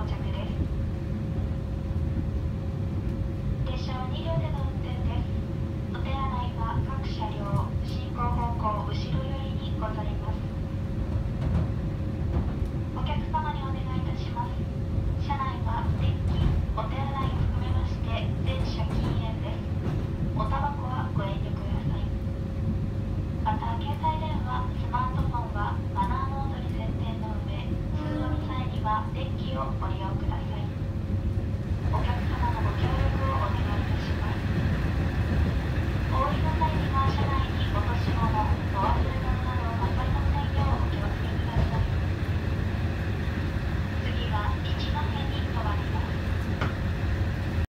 Muchas gracias. をご利用ください。